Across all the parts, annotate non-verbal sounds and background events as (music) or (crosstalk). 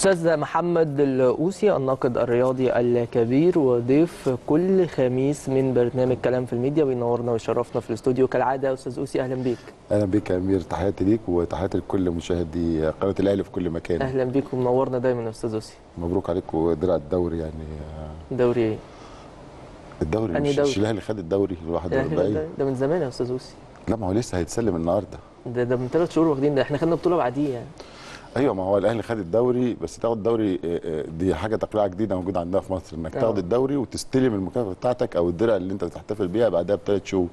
أستاذ محمد الأوسي الناقد الرياضي الكبير وضيف كل خميس من برنامج كلام في الميديا بينورنا ويشرفنا في الاستوديو. كالعادة أستاذ أوسي أهلا بيك. أهلا بيك يا أمير. تحياتي ليك وتحياتي لكل مشاهدي قناة الاهلي في كل مكان. أهلا بيك ومنورنا دايما يا أستاذ أوسي. مبروك عليك ودرع الدوري يعني. دوري إيه؟ الدوري مش دوري؟ مش الأهلي خد الدوري ال 41 ده- ده من زمان يا أستاذ أوسي. لا ما هو لسه هيتسلم النهارده. ده ده من ثلاث شهور واخدين ده. إحنا خدنا بطولة بعديه يعني أيوه ما هو الأهلي خد الدوري بس تاخد الدوري آه، آه، دي حاجة تقليعه جديدة موجودة عندنا في مصر إنك آه. تاخد الدوري وتستلم المكافأة بتاعتك أو الدرع اللي أنت بتحتفل بيها بعدها بثلاث شهور.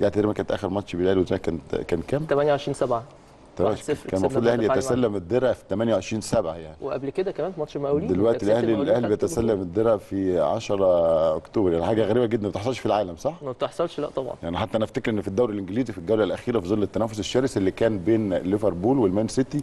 يعني تقريبا كانت آخر ماتش بلال وزي كان كان كام؟ 28 7 تمام، 1-0 كان المفروض الأهلي يتسلم الدرع في 28 7 يعني وقبل كده كمان في ماتش المقاولين دلوقتي الأهلي الأهلي بيتسلم. الدرع في 10 أكتوبر يعني حاجة غريبة جدا ما بتحصلش في العالم صح؟ ما بتحصلش لا طبعا يعني حتى أنا أفتكر إن في الدوري الإنجليزي في الجولة الأخيرة في ظل التنافس الشرس اللي كان بين ليفربول والمان سيتي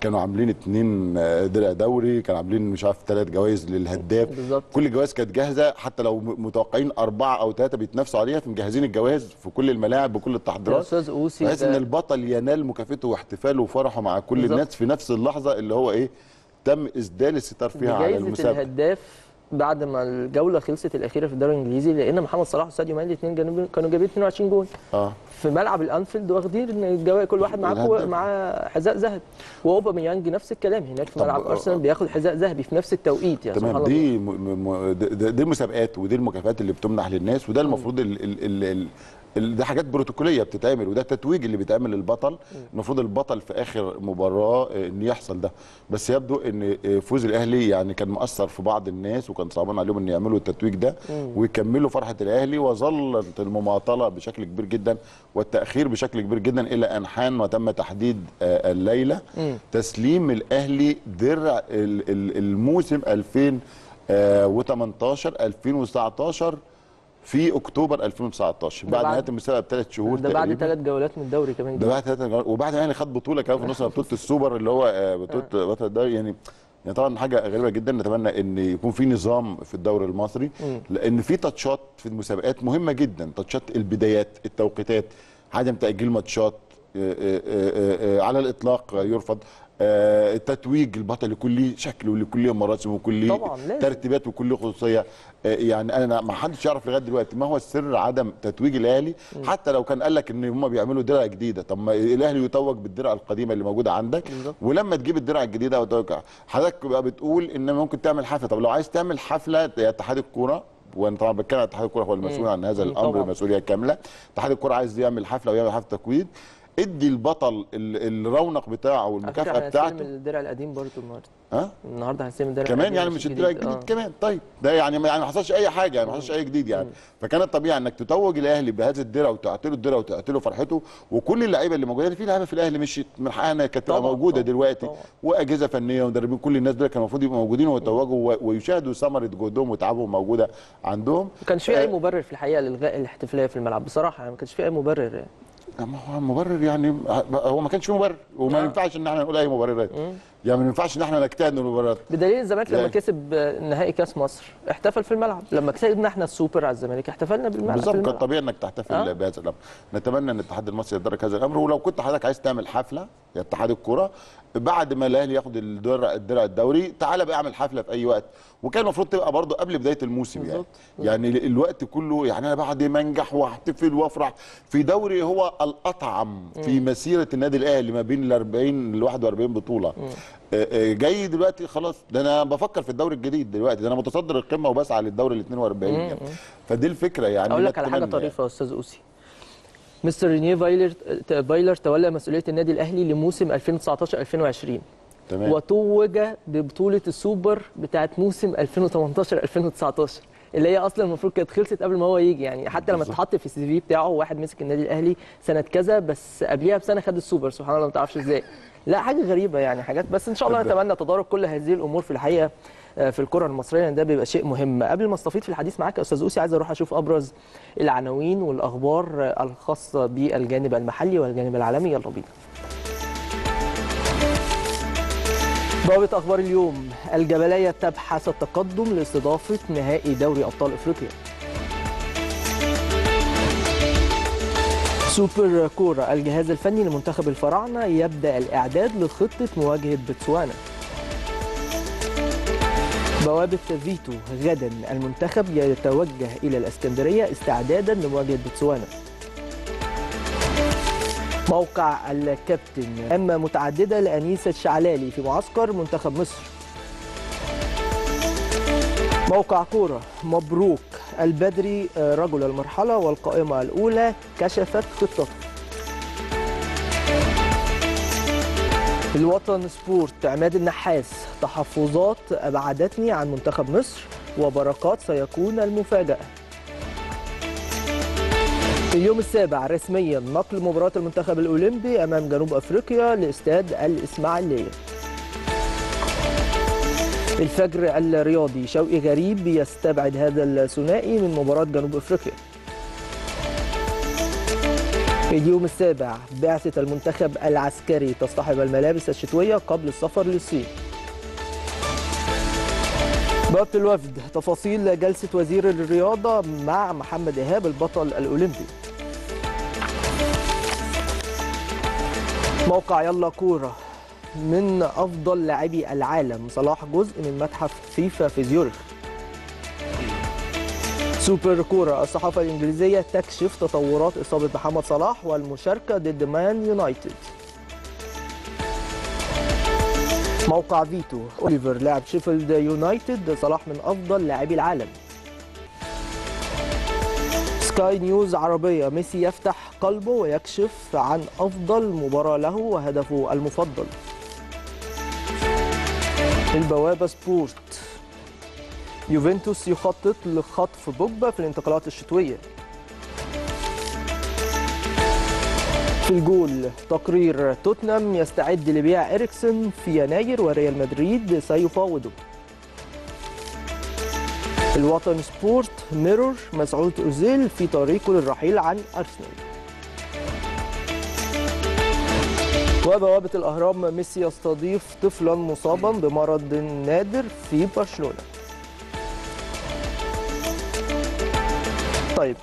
كانوا عاملين اتنين آه، درع دوري كانوا عاملين مش عارف ثلاث جوائز للهداف بالظبط. كل الجوائز كانت جاهزة حتى لو متوقعين أربعة أو ثلاثة بيتنافسوا عليها فمجهزين الجوائز في كل الملاعب بكل يا التحضيرات أستاذ أوسي بحيث إن البطل ينال مكافأته واحتفاله وفرحه مع كل بالظبط. الناس في نفس اللحظة اللي هو إيه تم اسدال الستار فيها على المسابقة الهداف بعد ما الجولة خلصت الأخيرة في الدوري الإنجليزي لأن محمد صلاح وساديو ماني الاثنين كانوا كانوا جايبين 22 جول آه. في ملعب الأنفيلد واخدين كل واحد معاه. معاه حذاء ذهبي. وأوباميانج نفس الكلام هناك في ملعب أرسنال بياخد حذاء ذهبي في نفس التوقيت يعني تمام. دي دي المسابقات ودي المكافآت اللي بتمنح للناس وده المفروض ال... ال... ال... ده حاجات بروتوكولية بتتعمل وده التتويج اللي بيتعمل للبطل. المفروض البطل في آخر مباراة آه، ان يحصل ده. بس يبدو إن آه، فوز الأهلي يعني كان مؤثر في بعض الناس وكان صعبان عليهم إن يعملوا التتويج ده ويكملوا فرحة الأهلي. وظلت المماطلة بشكل كبير جدا والتأخير بشكل كبير جدا إلى ان حان وتم تحديد آه، الليلة. تسليم الأهلي درع ال- ال- الموسم 2018 2019 في أكتوبر 2019 ده بعد بعد- نهاية المسابقه بثلاث شهور ده بعد. ثلاث جولات من الدوري كمان. ده بعد ثلاث جولات وبعد يعني خد بطولة كمان في نص بطولة السوبر اللي هو آه، بطولة بطل الدوري. يعني يعني طبعا حاجة غريبة جدا نتمنى إن يكون في نظام في الدوري المصري لأن في تاتشات في المسابقات مهمة جدا تاتشات البدايات التوقيتات عدم تأجيل ماتشات آه، آه، آه، آه، على الإطلاق يرفض. آه، التتويج البطل ليه شكل ليه مراسم لازم. ترتيبات ليه خصوصية. آه، يعني أنا ما حدش يعرف لغاية دلوقتي ما هو السر عدم تتويج الأهلي. حتى لو كان قال لك إن هم بيعملوا درع جديدة طب ما الأهلي يتوج بالدرع القديمة اللي موجودة عندك. ولما تجيب الدرع الجديدة وتوجع حضرتك بقى بتقول إن ممكن تعمل حفلة. طب لو عايز تعمل حفلة يا اتحاد الكورة وأنا طبعا بتكلم عن اتحاد الكورة هو المسؤول عن هذا الأمر. مسؤولية كاملة. اتحاد الكورة عايز يعمل حفلة ويعمل حفلة تكويد ادي البطل ال- الرونق بتاعه والمكافاه بتاعته. الدرع القديم برضه النهارده ها؟ النهارده هنستلم الدرع كمان يعني مش الدرع الجديد آه. كمان. طيب ده يعني يعني ما حصلش أي حاجة يعني ما حصلش أي جديد يعني. فكان الطبيعي إنك تتوج الأهلي بهذا الدرع وتعطي له الدرع وتعطي له فرحته وكل اللعيبة اللي موجودة في لعيبة في الأهلي مشيت من حقها كانت تبقى موجودة طبعاً، دلوقتي طبعاً. وأجهزة فنية ومدربين كل الناس دول كانوا المفروض يبقوا موجودين ويتوجوا ويشاهدوا ثمرة جهدهم وتعبهم موجودة عندهم. ما كانش في أي آه، مبرر في الحقيقة لالغاء الاحتفالية في الملعب بصراحة يعني ما كانش في أي مبرر يعني. ما هو مبرر يعني هو ما كانش مبرر وما آه. ينفعش إن إحنا نقول أي مبررات يعني ما ينفعش إن إحنا نجتهد من المبررات بدليل الزمالك لما لا. كسب نهائي كاس مصر احتفل في الملعب لما كسبنا إحنا السوبر على الزمالك احتفلنا بالملعب بالظبط كان. طبيعي إنك تحتفل آه. بهذا الأمر نتمنى إن الاتحاد المصري يدرك هذا الأمر ولو كنت حضرتك عايز تعمل حفلة يا اتحاد الكورة بعد ما الأهلي ياخد الدرع الدرع الدوري تعالى بقى اعمل حفلة في أي وقت وكان المفروض تبقى برضه قبل بداية الموسم يعني بالظبط. يعني الوقت كله يعني أنا بعد ما أنجح وأحتفل وأفرح في دوري هو الأطعم في مسيرة النادي الأهلي ما بين ال 40 ل 41 بطولة آه، جاي دلوقتي خلاص. ده أنا بفكر في الدوري الجديد دلوقتي. ده أنا متصدر القمة وبسعى للدوري ال 42 يعني. فدي الفكرة يعني أقول لك على حاجة نتمنى طريفة يا أستاذ قوصي. مستر رينيه فايلر فايلر تولى مسؤولية النادي الأهلي لموسم 2019 2020 تمام. وتوج ببطولة السوبر بتاعت موسم 2018 2019 اللي هي أصلا المفروض كانت خلصت قبل ما هو يجي يعني. حتى لما. اتحط في ال CV بتاعه واحد مسك النادي الأهلي سنة كذا بس قبليها بسنة خد السوبر. سبحان الله ما تعرفش إزاي. لا حاجة غريبة يعني حاجات بس إن شاء الله نتمنى تدارك كل هذه الأمور في الحقيقة آه، في الكرة المصرية لأن ده بيبقى شيء مهم. قبل ما استفيض في الحديث معاك يا أستاذ أوسي عايز أروح أشوف أبرز العناوين والأخبار الخاصة بالجانب المحلي والجانب العالمي. يلا بينا. بوابة أخبار اليوم. الجبلية تبحث التقدم لاستضافة نهائي دوري أبطال إفريقيا. سوبر كورة. الجهاز الفني لمنتخب الفراعنة يبدأ الإعداد لخطة مواجهة بتسوانا بوابة فيتو. غدا المنتخب يتوجه إلى الإسكندرية استعدادا لمواجهة بوتسوانا. موقع الكابتن. أما متعددة لأنيسة الشعلالي في معسكر منتخب مصر. موقع كورة. مبروك. البدري رجل المرحلة والقائمة الأولى كشفت خطته الوطن سبورت عماد النحاس. تحفظات أبعدتني عن منتخب مصر وبركات سيكون المفاجأة. اليوم السابع رسميا نقل مباراة المنتخب الأولمبي أمام جنوب أفريقيا لإستاد الإسماعيلية. الفجر الرياضي. شوقي غريب يستبعد هذا الثنائي من مباراة جنوب أفريقيا. اليوم السابع بعثة المنتخب العسكري تصطحب الملابس الشتوية قبل السفر للصين. بوابة الوفد تفاصيل جلسة وزير الرياضة مع محمد إيهاب البطل الأولمبي. موقع يلا كورة. من أفضل لاعبي العالم. صلاح جزء من متحف فيفا في زيورخ. سوبر كورة. الصحافة الإنجليزية تكشف تطورات إصابة محمد صلاح والمشاركة ضد مان يونايتد. موقع فيتو. أوليفر لاعب شيفيلد يونايتد. صلاح من أفضل لاعبي العالم. سكاي نيوز عربية. ميسي يفتح قلبه ويكشف عن أفضل مباراة له وهدفه المفضل. البوابة سبورت. يوفنتوس يخطط لخطف بوجبا في الانتقالات الشتوية. في الجول تقرير توتنهام يستعد لبيع إريكسون في يناير وريال مدريد سيفاوضه. الوطن سبورت ميرور مسعود أوزيل في طريقه للرحيل عن أرسنال. وبوابة الأهرام ميسي يستضيف طفلا مصابا بمرض نادر في برشلونة. طيب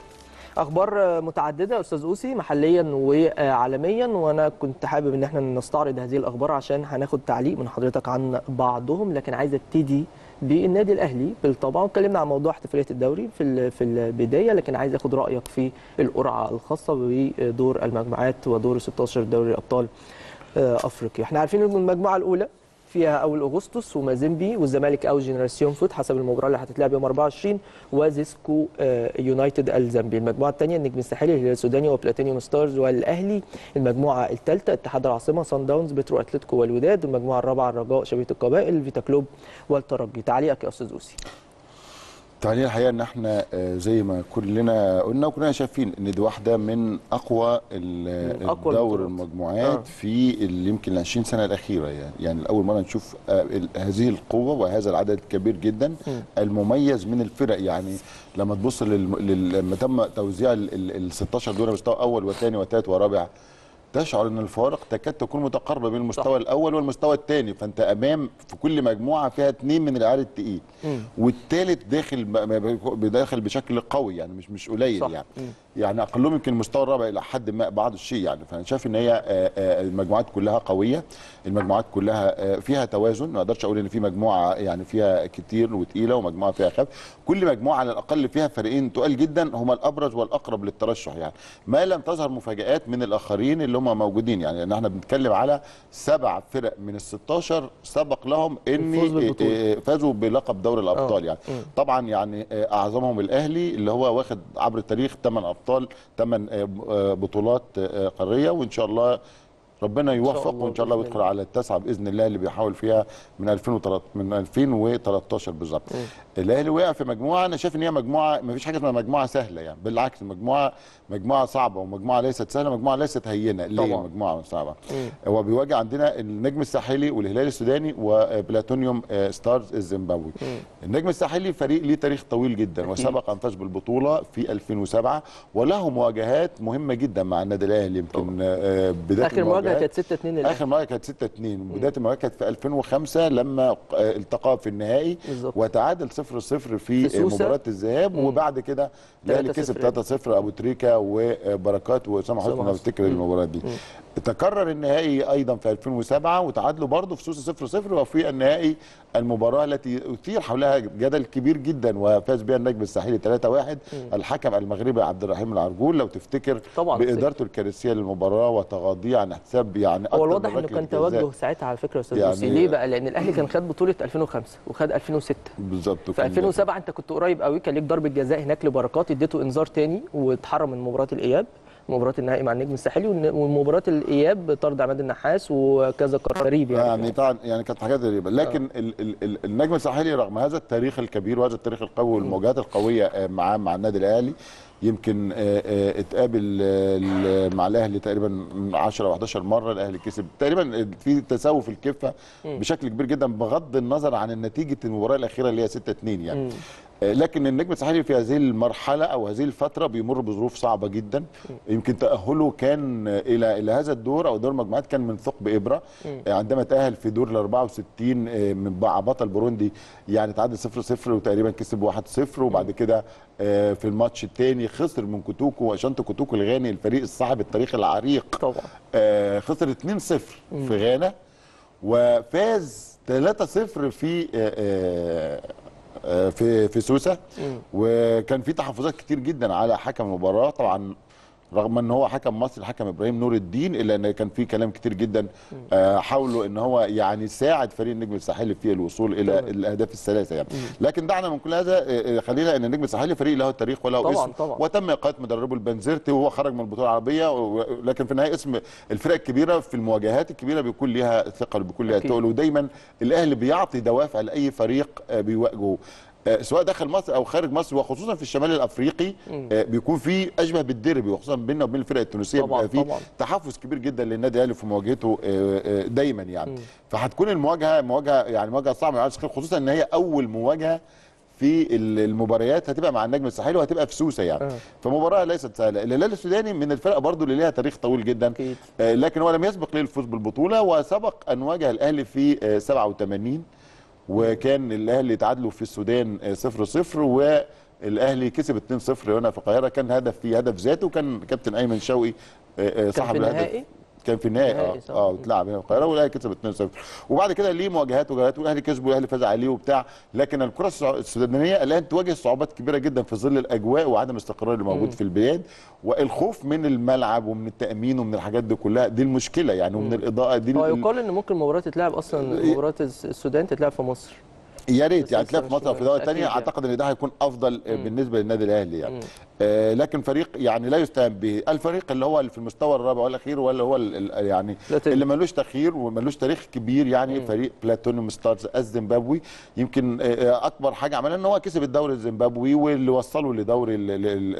أخبار متعددة أستاذ أوسي محليا وعالميا وأنا كنت حابب إن إحنا نستعرض هذه الأخبار عشان هناخد تعليق من حضرتك عن بعضهم لكن عايز ابتدي بالنادي الأهلي بالطبع. واتكلمنا عن موضوع احتفالية الدوري في في البداية لكن عايز آخد رأيك في القرعة الخاصة بدور المجموعات ودور 16 دوري الابطال أفريقيا. إحنا عارفين ان المجموعة الأولى فيها أول أغسطس ومازيمبي والزمالك أو جنراسيون فوت حسب المباراة اللي هتتلعب يوم 24 وزيسكو يونايتد الزامبي. المجموعة الثانية النجم الساحلي الهلال السوداني وبلاتينيوم ستارز والأهلي. المجموعة الثالثة اتحاد العاصمة صن داونز بترو أتلتيكو والوداد. المجموعة الرابعة الرجاء شبيبه القبائل فيتا كلوب والترجي. تعليقك يا أستاذ قوصي. تعليق الحقيقة إن إحنا زي ما كلنا قلنا وكلنا شايفين إن دي واحدة من أقوى أقوى دور البطولات. المجموعات آه. آه. في اللي يمكن ال 20 سنة الأخيرة يعني يعني اول مرة نشوف آه، هذه القوة وهذا العدد الكبير جدا المميز من الفرق يعني لما تبص. لما تم توزيع ال 16 دول مستوى أول وثاني وثالث ورابع تشعر إن الفوارق تكاد تكون متقاربة بين المستوى صح. الأول والمستوى الثاني فأنت أمام في كل مجموعة فيها اثنين من العيار التقيل. والثالث داخل داخل بشكل قوي يعني مش مش قليل صح. يعني. يعني أقلهم يمكن المستوى الرابع إلى حد ما بعض الشيء يعني. فأنا شايف إن هي آه، آه، المجموعات كلها قوية المجموعات كلها آه، فيها توازن. ما أقدرش أقول إن في مجموعة يعني فيها كتير وتقيلة ومجموعة فيها خف كل مجموعة على الأقل فيها فريقين تقال جدا هما الأبرز والأقرب للترشح يعني. ما لم تظهر مفاجآت من الآخرين اللي هم موجودين. يعني لأن إحنا بنتكلم على سبع فرق من ال 16 سبق لهم ان بالبطولة. آه، فازوا بلقب دوري الأبطال يعني. طبعا يعني آه، أعظمهم الأهلي اللي هو واخد عبر التاريخ 8 أبطال 8 بطولات آه، قارية. وإن شاء الله ربنا يوفق وإن شاء الله ويدخل. على التسعه بإذن الله اللي بيحاول فيها من 2013 من 2013 بالظبط. الأهلي وقع في مجموعة أنا شايف إن هي مجموعة ما فيش حاجة اسمها مجموعة سهلة يعني بالعكس مجموعه مجموعة صعبة ومجموعة ليست سهلة مجموعة ليست هينة. ليه طبعاً. مجموعة صعبة؟ هو بيواجه عندنا النجم الساحلي والهلال السوداني وبلاتونيوم آه، ستارز الزيمبابوي النجم الساحلي فريق ليه تاريخ طويل جدا وسبق أن فاز بالبطولة في 2007 وله مواجهات مهمة جدا مع النادي الأهلي يمكن آه، بداية اخر كانت 6 2 آخر مواجهه كانت 6 2 بداية المواجهه كانت في 2005 لما التقى في النهائي. بالظبط. وتعادل 0 0 في في. مباراة الذهاب. وبعد كده الاهلي 3-0 كسب 3 0 أبو تريكة وبركات. واسامه حسني لو. افتكر المباراة دي. تكرر النهائي أيضا في 2007 وتعادلوا برضه في سوسة 0 0 وفي النهائي المباراة التي اثير حولها جدل كبير جدا وفاز بها النجم الساحلي 3 1 الحكم المغربي عبد الرحيم العرجول لو تفتكر طبعاً. بادارته الكارثيه للمباراة وتغاضيه عن حساب يعني هو الواضح إنه كان. توجه ساعتها على فكرة يا أستاذ يعني- يعني ليه بقى؟ لأن الأهلي كان خد بطولة 2005 وخد 2006 بالظبط في 2007 أنت كنت قريب قوي كان ليك ضربة جزاء هناك لبركات اديته إنذار تاني واتحرم من مباراة الإياب مباراه النهائي مع النجم الساحلي ومباراه الإياب طرد عماد النحاس وكذا قرار غريب يعني, يعني طبعا يعني كانت حاجات غريبة. لكن ال ال ال النجم الساحلي رغم هذا التاريخ الكبير وهذا التاريخ القوي والمواجهات القوية آه، معاه مع النادي الأهلي يمكن آه، آه، اتقابل آه، مع الأهلي تقريبا من 10 أو 11 مرة الأهلي كسب تقريبا في تساوي في الكفة بشكل كبير جدا بغض النظر عن نتيجة المباراة الأخيرة اللي هي 6 2 يعني. آه، لكن النجم الساحلي في هذه المرحلة أو هذه الفترة بيمر بظروف صعبة جدا. يمكن تأهله كان إلى إلى هذا الدور أو دور المجموعات كان من ثقب إبرة. عندما تأهل في دور ال 64 آه، من بطل بوروندي يعني تعادل 0 0 وتقريبا كسب 1 0 وبعد كده آه، في الماتش الثاني خسر من كوتوكو واشانت كوتوكو الغاني الفريق الصاحب التاريخ العريق. طبعا. آه، خسر 2 0 في غانا وفاز 3 0 في في في سوسه وكان في تحفظات كتير جدا على حكم المباراة. طبعا رغم إن هو حكم مصري الحكم إبراهيم نور الدين إلا إن كان في كلام كتير جدا آه، حاولوا إن هو يعني ساعد فريق النجم الساحلي في الوصول إلى طبعاً. الأهداف الثلاثة يعني لكن دعنا من كل هذا آه، آه، خلينا إن النجم الساحلي فريق له تاريخ وله طبعاً، اسم طبعاً. وتم اقاله مدربه البنزرتي وهو خرج من البطولة العربية لكن في النهاية اسم الفرق الكبيرة في المواجهات الكبيرة بيكون ليها ثقل بيكون ليها. تقل ودايما الأهلي بيعطي دوافع لاي فريق بيواجهه سواء داخل مصر أو خارج مصر وخصوصا في الشمال الأفريقي آه، بيكون في اشبه بالديربي وخصوصا بيننا وبين الفرق التونسية بيبقى في. تحفز كبير جدا للنادي الأهلي في مواجهته آه، آه، دايما يعني. فهتكون المواجهة مواجهة يعني مواجهة صعبة خصوصا إن هي أول مواجهة في ال- المباريات هتبقى مع النجم الساحلي وهتبقى في سوسة يعني. آه. فمباراة ليست سهلة. الهلال السوداني من الفرق برضو اللي ليها تاريخ طويل جدا. أكيد. آه، لكن هو لم يسبق ليه الفوز بالبطولة وسبق أن واجه الأهلي في آه، 87 وكان الأهلي تعادلوا في السودان 0 0 والأهلي كسب 2 0 هنا في القاهرة كان هدف فيه هدف ذاته كان كابتن أيمن شوقي آه، آه، صاحب في الهدف؟ كان في النهائي. آه. آه اتلعب هنا في القاهرة والأهلي كسب 2 0 وبعد كده ليه مواجهات وجهات؟ والأهلي كسب والأهلي فاز عليه وبتاع. لكن الكرة السودانية الآن تواجه صعوبات كبيرة جدا في ظل الأجواء وعدم الاستقرار اللي موجود في البلاد والخوف من الملعب ومن التأمين ومن الحاجات دي كلها. دي المشكلة يعني ومن الإضاءة دي هو ال- يقال إن ممكن مباراة تتلعب أصلا مباراة الس- السودان تتلعب في مصر. يا ريت يعني تلاقي في مصر في دول أكيد تانية. يعني. أعتقد إن ده هيكون أفضل آه، بالنسبة للنادي الأهلي يعني. آه لكن فريق يعني لا يستهان به. الفريق اللي هو في المستوى الرابع والأخير ولا هو يعني. اللي ملوش تأخير وملوش تاريخ كبير يعني فريق بلاتينيوم ستارز الزيمبابوي. يمكن آه، آه، أكبر حاجة عملها إن هو كسب الدوري الزيمبابوي واللي وصله لدوري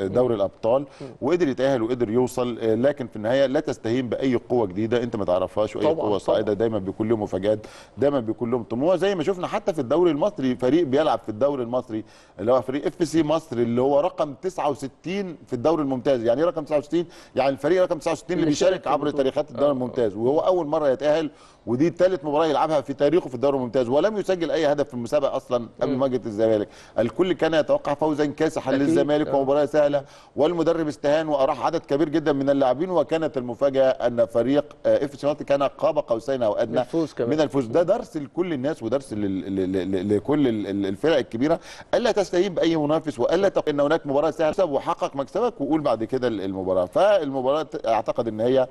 دوري الأبطال وقدر يتأهل وقدر يوصل آه، لكن في النهاية لا تستهين بأي قوة جديدة أنت ما تعرفهاش وأي قوة. صاعدة. دايما بيكون لهم مفاجآت دايما بيكون لهم طموح. زي ما شفنا حتى في الدوري المصري فريق بيلعب في الدوري المصري اللي هو فريق اف سي مصر اللي هو رقم 69 في الدوري الممتاز يعني إيه رقم 69 يعني الفريق رقم 69 اللي بيشارك عبر. تاريخات الدوري آه. الممتاز وهو أول مرة يتأهل ودي ثالث مباراة يلعبها في تاريخه في الدوري الممتاز ولم يسجل أي هدف في المسابقة أصلا قبل مواجهة الزمالك الكل كان يتوقع فوزا كاسحا. للزمالك آه. ومباراة سهلة والمدرب استهان وأراح عدد كبير جدا من اللاعبين وكانت المفاجأة أن فريق إف سي كان قاب قوسين أو أدنى. من الفوز ده درس لكل الناس ودرس لكل ال- ال- الفرق الكبيرة ألا تستهين بأي منافس وألا تقول إن هناك مباراة سهلة وحقق مكسبك وقول بعد كده المباراة فالمباراة أعتقد إن هي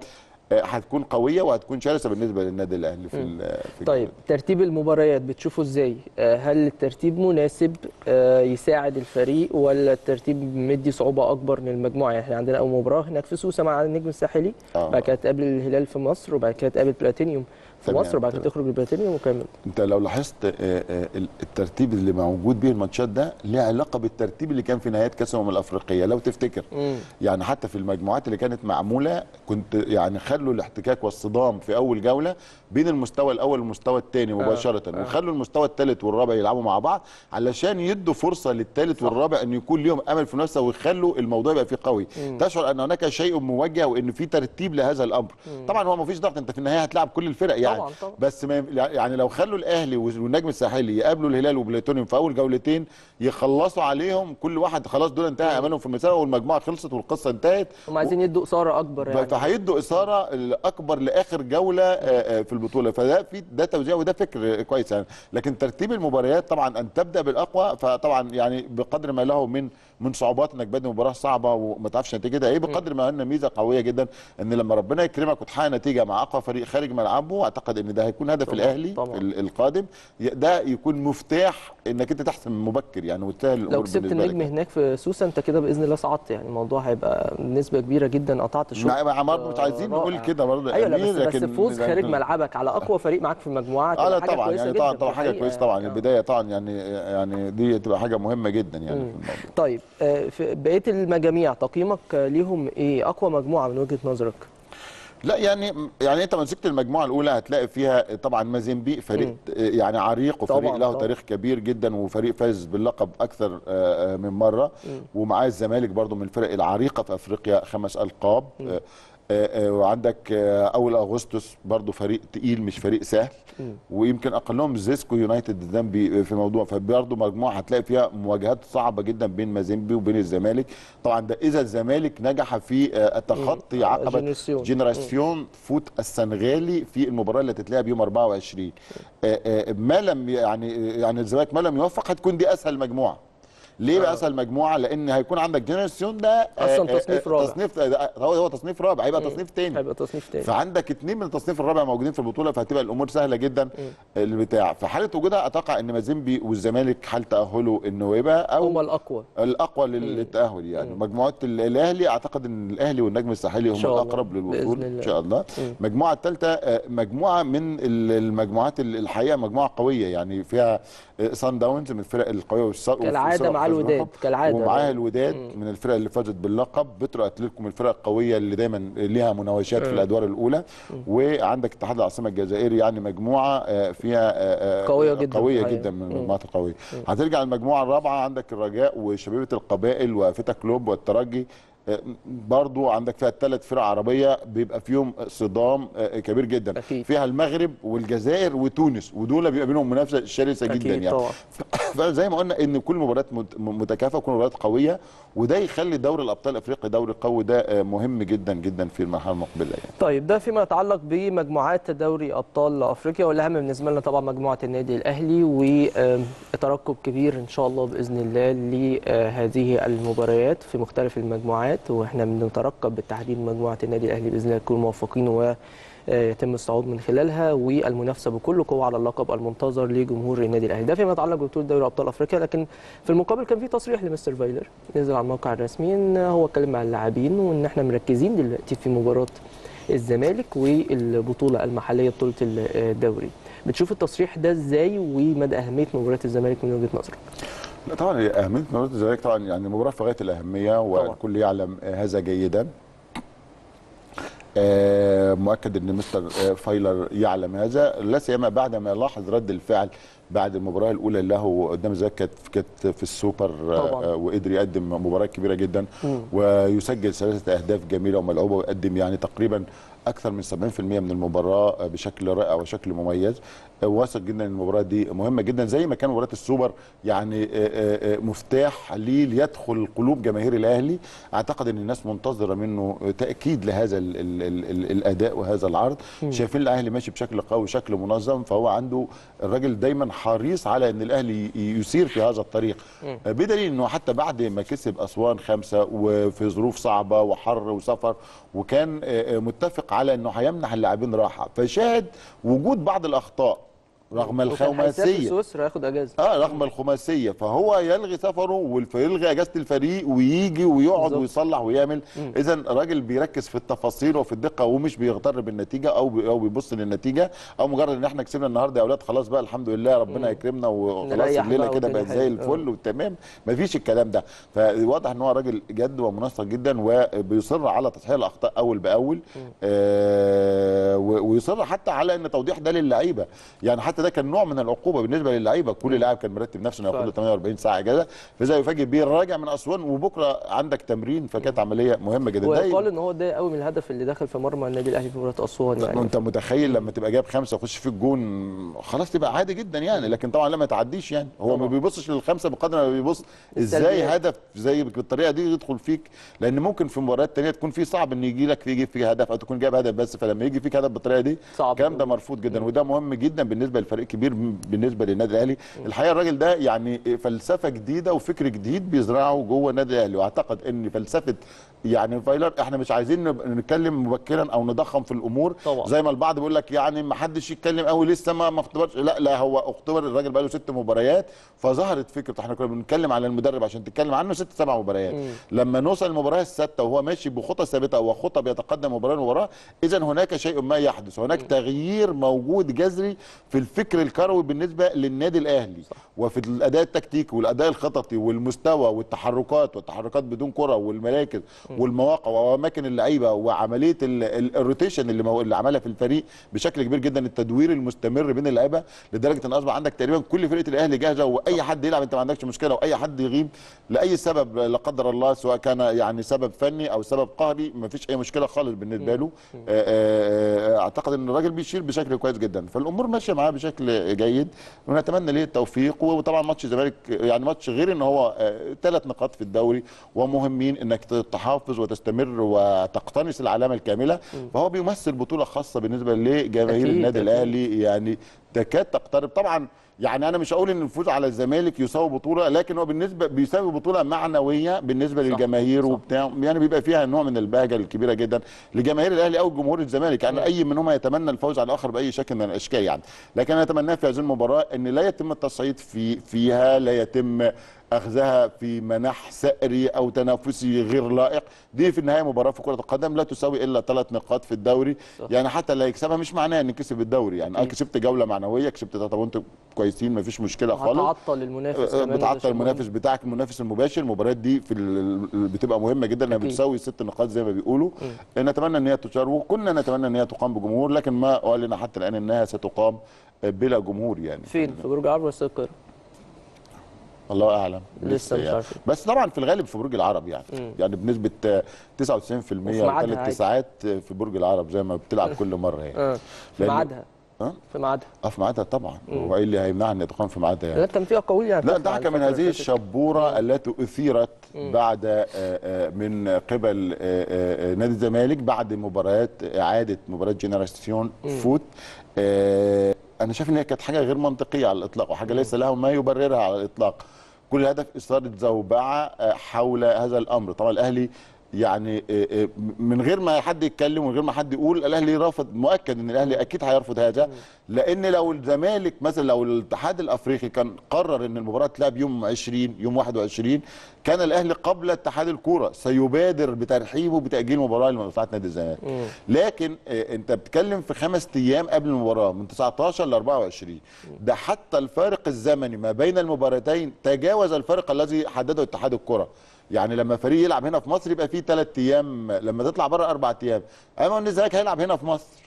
آه، هتكون قوية وهتكون شرسة بالنسبة للنادي الأهلي في في طيب ترتيب المباريات بتشوفه إزاي؟ آه، هل الترتيب مناسب آه، يساعد الفريق ولا الترتيب مدي صعوبة أكبر للمجموعة؟ يعني إحنا عندنا أول مباراة هناك في سوسة مع النجم الساحلي آه. بعد كده تقابل الهلال في مصر وبعد كده تقابل بلاتينيوم مصر وبعد كده. تخرج البلاتينيوم وكمل انت لو لاحظت آه، آه، الترتيب اللي موجود به الماتشات ده ليه علاقة بالترتيب اللي كان في نهايات كأس الأمم الأفريقية لو تفتكر مم. يعني حتى في المجموعات اللي كانت معمولة كنت يعني خلوا الاحتكاك والصدام في أول جولة بين المستوى الأول والمستوى الثاني مباشرة آه. وخلوا المستوى الثالث والرابع يلعبوا مع بعض علشان يدوا فرصة للثالث. والرابع إن يكون ليهم أمل في المنافسة ويخلوا الموضوع يبقى فيه قوي تشعر أن هناك شيء موجه وإن في ترتيب لهذا الأمر طبعا هو ما فيش ضغط أنت في النهاية هتلاعب كل الفرق يعني يعني. طبعاً، طبعاً. بس ما يعني لو خلوا الأهلي والنجم الساحلي يقابلوا الهلال وبلاتونيوم في أول جولتين يخلصوا عليهم كل واحد خلاص دول انتهى أملهم في المسابقة والمجموعة خلصت والقصة انتهت. هم عايزين يدوا إثارة أكبر يعني. فهيدوا إثارة الأكبر لآخر جولة آه، آه، في البطولة. فده في ده توزيع وده فكر كويس يعني. لكن ترتيب المباريات طبعا أن تبدأ بالأقوى فطبعا يعني بقدر ما له من من صعوبات انك بادئ مباراة صعبة وما تعرفش نتيجتها إيه بقدر ما أن ميزة قوية جدا إن لما ربنا يكرمك وتحقق نتيجة مع أقوى فريق خارج ملعبه أعتقد إن ده هيكون هدف طبعاً، الأهلي طبعاً. ال- القادم. ده يكون مفتاح إنك أنت تحسم مبكر يعني وتسهل الأمور لو كسبت. النجم هناك في سوسة أنت كده بإذن الله صعدت. يعني الموضوع هيبقى نسبة كبيرة جدا. قطعت الشوط. مع- برضه مش عايزين نقول رائع. كده برضه. أيوه لا بس بس لكن- فوز خارج ملعبك على أقوى فريق معاك في المجموعة آه طبعا كويسة يعني طبعا طبعا حاجة كويسة طبعا. البداية طبعا يعني يعني دي تبقى حاجة مهمة جدا يعني في الموضوع. طيب. آه، في بقية المجاميع تقييمك آه، ليهم إيه؟ أقوى مجموعة من وجهة نظرك. لا يعني يعني أنت مسكت المجموعة الأولى هتلاقي فيها طبعا مازيمبي فريق يعني عريق وفريق طبعاً، له طبعاً. تاريخ كبير جدا وفريق فاز باللقب أكثر آه، آه، من مرة. ومعاه الزمالك برضو من الفرق العريقة في أفريقيا خمس ألقاب. آه، آه، آه، وعندك آه، أول أغسطس برضو فريق تقيل مش فريق سهل. ويمكن أقلهم زيسكو يونايتد الذنبي في الموضوع. فبرضه مجموعة هتلاقي فيها مواجهات صعبة جدا بين مازيمبي وبين الزمالك. طبعا ده إذا الزمالك نجح في آه، تخطي. عقبة. جنراسيون فوت السنغالي في المباراة اللي هتتلعب يوم 24 آه، آه، ما لم يعني يعني الزمالك ما لم يوفق هتكون دي أسهل مجموعة. ليه بقى أسهل مجموعة؟ لأن هيكون عندك جنراسيون ده آه، أصلاً آه، تصنيف آه، رابع. تصنيف هو هو تصنيف رابع هيبقى تصنيف تاني. هيبقى تصنيف تاني. فعندك اثنين من التصنيف الرابع موجودين في البطولة فهتبقى الأمور سهلة جدا البتاع. في حالة وجودها أتوقع إن مازيمبي والزمالك حال تاهله إنه يبقى أو هما الأقوى. الأقوى لل- للتأهل يعني. مجموعة ال- الأهلي أعتقد إن الأهلي والنجم الساحلي هم. الأقرب للوصول. إن شاء الله. المجموعه الثالثه مجموعة من ال- المجموعات ال- الحقيقة مجموعة قوية يعني فيها سان داونز من الفرق القوية والص- كالعادة فازت الوداد، باللقب. كالعادة. ومعاها الوداد من الفرق اللي فازت باللقب بترو اتلتيكو من الفرق القويه اللي دايما ليها مناوشات في الأدوار الأولى. وعندك اتحاد العاصمة الجزائري يعني مجموعة آه، فيها آه، آه، قوية جدا قوية. جدا من المجموعات القوية. هترجع المجموعه الرابعة عندك الرجاء وشبيبة القبائل وفيتا كلوب والترجي. برضو عندك فيها الثلاث فرق عربية بيبقى فيهم صدام آه، كبير جدا أكيد. فيها المغرب والجزائر وتونس ودول بيبقى بينهم منافسة شرسة جدا يعني طبعا. (laughs) فزي ما قلنا إن كل مباراة مت- متكافئة وكل مباراة قوية وده يخلي دوري الأبطال الافريقي دوري قوي ده آه، مهم جدا جدا في المرحلة المقبلة يعني طيب ده فيما يتعلق بمجموعات دوري أبطال أفريقيا والأهم بالنسبة لنا طبعا مجموعة النادي الأهلي وترقب كبير إن شاء الله بإذن الله لهذه المباريات في مختلف المجموعات وإحنا بنترقب بالتحديد مجموعة النادي الأهلي بإذن الله تكون موفقين و يتم الصعود من خلالها والمنافسة بكل قوة على اللقب المنتظر لجمهور النادي الأهلي. ده فيما يتعلق ببطوله دوري أبطال أفريقيا لكن في المقابل كان في تصريح لمستر فايلر نزل على الموقع الرسمي إن هو اتكلم مع اللاعبين وإن إحنا مركزين دلوقتي في مباراة الزمالك والبطولة المحلية بطولة الدوري. بتشوف التصريح ده إزاي ومدى أهمية مباراة الزمالك من وجهة نظرك؟ لا طبعا أهمية مباراة الزمالك طبعا يعني مباراة في غاية الأهمية والكل يعلم هذا جيدا. آه، مؤكد إن مستر آه، فايلر يعلم هذا. لا سيما بعد ما لاحظ رد الفعل بعد المباراة الأولى له قدام الزمالك كانت كانت في السوبر آه،. آه، وقدر يقدم مباراة كبيرة جدا. ويسجل ثلاثة أهداف جميلة وملعوبة ويقدم يعني تقريبا أكثر من 70% من المباراة بشكل رائع وشكل مميز. واثق جدا إن المباراة دي مهمة جدا زي ما كان مباراة السوبر يعني آه، آه، آه، مفتاح ليه ليدخل قلوب جماهير الأهلي. أعتقد إن الناس منتظرة منه تأكيد لهذا ال ال ال ال الأداء وهذا العرض. شايفين الأهلي ماشي بشكل قوي وشكل منظم فهو عنده الراجل دايما حريص على إن الأهلي يسير في هذا الطريق. بدليل إنه حتى بعد ما كسب أسوان خمسة وفي ظروف صعبة وحر وسفر وكان متفق على انه هيمنح اللاعبين راحة. فشاهد وجود بعض الأخطاء. رغم الخماسية. سويسرا ياخد أجازة. آه رغم الخماسية. فهو يلغي سفره ويلغي أجازة الفريق ويجي ويقعد بالظبط. ويصلح ويعمل. اذا راجل بيركز في التفاصيل وفي الدقة ومش بيغتر بالنتيجة أو أو بيبص للنتيجة أو مجرد إن إحنا كسبنا النهارده يا أولاد خلاص بقى الحمد لله ربنا يكرمنا وخلاص الليلة كده بقت زي. الفل وتمام. مفيش الكلام ده. فواضح إن هو راجل جد ومنسق جدا وبيصر على تصحيح الأخطاء أول بأول. آه ويصر حتى على إن توضيح ده للعيبة. يعني حتى حتى ده كان نوع من العقوبة بالنسبة للعيبة. كل لاعب كان مرتب نفسه إنه ياخد له فعلا. 48 ساعة إجازة. فإذا يفاجئ بيه راجع من أسوان وبكرة عندك تمرين. فكانت عملية مهمة جدا. ده ويقال إن هو اتضايق قوي من الهدف اللي دخل في مرمى النادي الأهلي في مباراة أسوان لا، يعني. أنت متخيل لما تبقى جايب خمسة ويخش فيك جون خلاص تبقى عادي جدا يعني. لكن طبعا لما تعديش يعني. هو ما. بيبصش للخمسة بقدر ما بيبص إزاي. هدف زي بالطريقة دي يدخل فيك. لأن ممكن في مباريات تانية تكون في صعب إن يجي لك يجي فيك هدف أو تكون جايب هدف بس. فلما يجي فيك هدف بالطريقة دي الكلام ده مرفوض جدا. وده مهم جدا بالنسبة لفريق كبير بالنسبة للنادي الأهلي. الحقيقة الراجل ده يعني فلسفة جديدة وفكر جديد بيزرعه جوه النادي الأهلي. وأعتقد إن فلسفة يعني فايلر إحنا مش عايزين نتكلم مبكرا أو نضخم في الأمور. طبعا. زي ما البعض بيقول لك يعني ما حدش يتكلم قوي لسه ما ما اختبرش. لا لا هو اختبر الراجل بقى له ست مباريات فظهرت فكرة. إحنا كنا بنتكلم على المدرب عشان تتكلم عنه ست سبع مباريات. لما نوصل المباراه السادسة وهو ماشي بخطى ثابتة وخطى بيتقدم مباراه لمباراه اذا هناك شيء ما يحدث. هناك تغيير موجود جذري في الفكر الكروي بالنسبة للنادي الأهلي. وفي الأداء التكتيكي والأداء الخططي والمستوى والتحركات والتحركات بدون كرة والمراكز والمواقع واماكن اللعيبة وعملية ال- ال- ال rotation اللي, مو- اللي عملها في الفريق بشكل كبير جدا التدوير المستمر بين اللعيبة لدرجة إن أصبح عندك تقريبا كل فرقه الأهلي جاهزة وأي حد يلعب أنت ما عندكش مشكلة وأي حد يغيب لأي سبب لا قدر الله سواء كان يعني سبب فني أو سبب قهري ما فيش أي مشكلة خالص بالنسبة له. آه، آه، آه، أعتقد إن الراجل بيشيل بشكل كويس جدا. فالأمور ماشية معاه بشكل جيد ونتمنى ليه التوفيق وطبعا ماتش الزمالك يعني ماتش غير إن هو ثلاث نقاط في الدوري ومهمين إنك تحافظ وتستمر وتقتنص العلامة الكاملة. فهو بيمثل بطولة خاصة بالنسبة لجماهير النادي. الأهلي يعني تكاد تقترب. طبعا يعني أنا مش هقول إن الفوز على الزمالك يساوي بطولة لكن هو بالنسبة بيساوي بطولة معنوية بالنسبة للجماهير. وبتاع يعني بيبقى فيها نوع من البهجة الكبيرة جدا. لجماهير الأهلي أو جمهور الزمالك يعني أي منهم يتمنى الفوز على الآخر بأي شكل من الأشكال يعني. لكن أنا أتمناه في هذه المباراة إن لا يتم التصعيد في فيها لا يتم أخذها في مناح سأري أو تنافسي غير لائق. دي في النهاية مباراة في كرة القدم لا تساوي إلا ثلاث نقاط في الدوري. صح. يعني حتى اللي يكسبها مش معناه ان كسب الدوري. يعني أكيد. كسبت جولة معنوية كسبت ثلاثة بونت كويس مفيش مشكلة خالص. هتعطل المنافس كمان وده بتعطل المنافس بتاعك المنافس المباشر. المباريات دي في بتبقى مهمة جدا إنها. بتساوي ست نقاط زي ما بيقولوا. نتمنى إن هي تشار وكنا نتمنى إن هي تقام بجمهور لكن ما اعلن حتى الآن إنها ستقام بلا جمهور يعني. فين؟ في برج العرب ولا القاهرة؟ الله أعلم. لسه مش يعني. عارفين. بس طبعا في الغالب في برج العرب يعني. يعني بنسبة آه، 99% وفي ميعادها وثلاث عادي. تسعات في برج العرب زي ما بتلعب (laughs) كل مرة يعني. في ميعادها ها؟ في ميعادها آه في ميعادها طبعا. هو إيه اللي هيمنعها إن تقام في ميعادها يعني؟ لا كان في اقاويل يعني. لا دعك من هذه. الشبورة التي أثيرت بعد آه، آه، من قبل آه، آه، نادي الزمالك بعد مباريات إعادة مباراة جنراسيون فوت. آه، أنا شايف إن هي كانت حاجة غير منطقية على الإطلاق وحاجة ليس لها ما يبررها على الإطلاق. كل الهدف إثارة زوبعة آه، حول هذا الأمر. طبعا الأهلي يعني آه، آه، من غير ما حد يتكلم ومن غير ما حد يقول الأهلي رافض مؤكد إن الأهلي أكيد هيرفض هذا. لأن لو الزمالك مثلا لو الاتحاد الأفريقي كان قرر إن المباراة تلعب يوم 20 يوم 21 كان الأهلي قبل اتحاد الكورة سيبادر بترحيبه بتأجيل المباراه لمنفعه نادي الزمالك. لكن آه، أنت بتتكلم في خمس أيام قبل المباراة من 19 ل 24 ده حتى الفارق الزمني ما بين المباراتين تجاوز الفارق الذي حدده اتحاد الكره يعني لما فريق يلعب هنا في مصر يبقى فيه ثلاث أيام لما تطلع بره أربع أيام. اما ان الزمالك هيلعب هنا في مصر.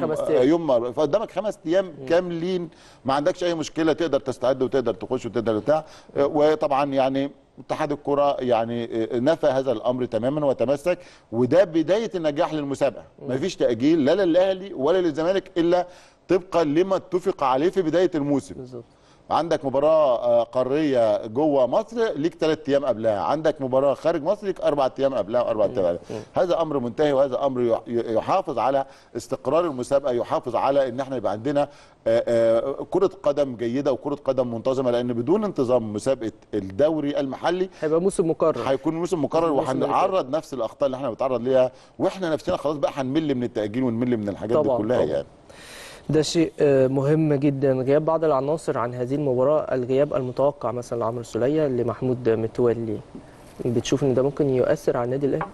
خمس. يوم مر- فقدامك خمس أيام كاملين. ما عندكش أي مشكلة تقدر تستعد وتقدر تخش وتقدر بتاع. وطبعا يعني اتحاد الكرة يعني آه، نفى هذا الأمر تماما وتمسك. وده بداية النجاح للمسابقة. ما فيش تأجيل لا للأهلي ولا للزمالك إلا طبقا لما اتفق عليه في بداية الموسم. بالظبط. عندك مباراة آه، قارية جوه مصر ليك ثلاث أيام قبلها، عندك مباراة خارج مصر ليك أربع أيام قبلها وأربع أيام قبلها. هذا أمر منتهي وهذا يح- يحافظ على استقرار المسابقة، يحافظ على إن إحنا يبقى عندنا آه، آه، كرة قدم جيدة وكرة قدم منتظمة لأن بدون انتظام مسابقة الدوري المحلي هيبقى موسم مكرر هيكون موسم مكرر وهنعرض نفس الأخطاء اللي إحنا بنتعرض ليها وإحنا نفسنا خلاص بقى هنمل من التأجيل ونمل من الحاجات طبعاً، دي كلها طبعاً. يعني. ده شيء آه، مهم جدا. غياب بعض العناصر عن هذه المباراة الغياب المتوقع مثلا لعمرو السولية لمحمود متولي. بتشوف إن ده ممكن يؤثر على النادي الأهلي؟